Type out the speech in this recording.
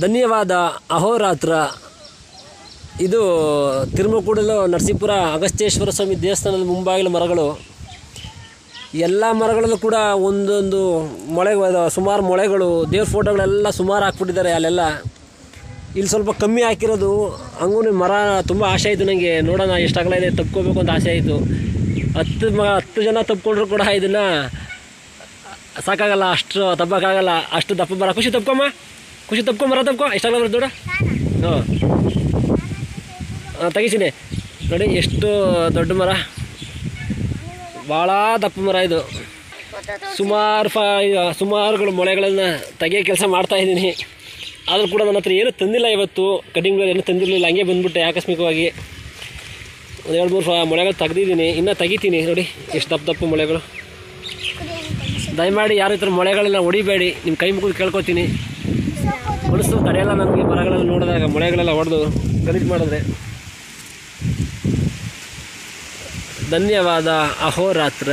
ಧನ್ಯವಾದ ಅಹೋರಾತ್ರ. ಇದು ತಿರುಮಕೂಡಲು ನರಸೀಪುರ ಅಗಸ್ತ್ಯೇಶ್ವರ ಸ್ವಾಮಿ ದೇವಸ್ಥಾನದ ಮುಂಬಾಗಿಲು ಮರಗಳು. ಎಲ್ಲ ಮರಗಳಲ್ಲೂ ಕೂಡ ಒಂದೊಂದು ಮೊಳೆ, ಸುಮಾರು ಮೊಳೆಗಳು, ದೇವ್ರ ಫೋಟೋಗಳೆಲ್ಲ ಸುಮಾರು ಹಾಕ್ಬಿಟ್ಟಿದ್ದಾರೆ ಅಲ್ಲೆಲ್ಲ. ಇಲ್ಲಿ ಸ್ವಲ್ಪ ಕಮ್ಮಿ ಹಾಕಿರೋದು, ಹಂಗೂ ಮರ ತುಂಬ ಆಸೆ ಆಯಿತು ನನಗೆ ನೋಡೋಣ, ಎಷ್ಟು ಅಗಲ ಇದೆ, ತಪ್ಕೋಬೇಕು ಅಂತ ಆಸೆ ಆಯಿತು. ಹತ್ತು ಮ, ಹತ್ತು ಜನ ತಪ್ಕೊಂಡ್ರು ಕೂಡ ಇದನ್ನು ಸಾಕಾಗಲ್ಲ, ಅಷ್ಟು ತಪ್ಪಕ್ಕಾಗಲ್ಲ, ಅಷ್ಟು ದಪ್ಪ ಬರ. ಖುಷಿ ತಪ್ಕೊಮ್ಮ. ಖುಷಿ ತಪ್ಕೊ ಮರ ತಪ್ಕೊ ಎಷ್ಟಾಗಲ್ಲ ಬರ್ತದೆ ನೋಡ ಹಾಂ ಹಾಂ ತೆಗಿಸಿನಿ ನೋಡಿ ಎಷ್ಟು ದೊಡ್ಡ ಮರ ಭಾಳ ದಪ್ಪ ಮರ ಇದು ಸುಮಾರು ಫ ಸುಮಾರುಗಳು ಮೊಳೆಗಳನ್ನು ತೆಗಿಯೋ ಕೆಲಸ ಮಾಡ್ತಾ ಇದ್ದೀನಿ ಆದರೂ ಕೂಡ ನನ್ನ ಹತ್ರ ಏನೂ ತಂದಿಲ್ಲ ಇವತ್ತು ಕಟಿಂಗ್ಗಳು ಏನು ತಂದಿರಲಿಲ್ಲ ಹಂಗೆ ಬಂದುಬಿಟ್ಟೆ ಆಕಸ್ಮಿಕವಾಗಿ ಒಂದು ಎರಡು ಮೂರು ಫ ಮೊಳೆಗಳು ತೆಗ್ದಿದ್ದೀನಿ ಇನ್ನೂ ತೆಗಿತೀನಿ ನೋಡಿ ಎಷ್ಟು ದಪ್ಪ ದಪ್ಪ ಮೊಳೆಗಳು ದಯಮಾಡಿ ಯಾರು ಈ ಥರ ಮೊಳೆಗಳೆಲ್ಲ ಹೊಡಿಬೇಡಿ ನಿಮ್ಮ ಕೈ ಮುಗಿದು ಕೇಳ್ಕೊತೀನಿ ಮನಸ್ಸು ತಡೆಯಲ್ಲ ನಮಗೆ ಮರಗಳೆಲ್ಲ ನೋಡಿದಾಗ ಮಳೆಗಳೆಲ್ಲ ಹೊಡೆದು ಗಲೀಜು ಮಾಡಿದ್ರೆ. ಧನ್ಯವಾದ. ಅಹೋರಾತ್ರ.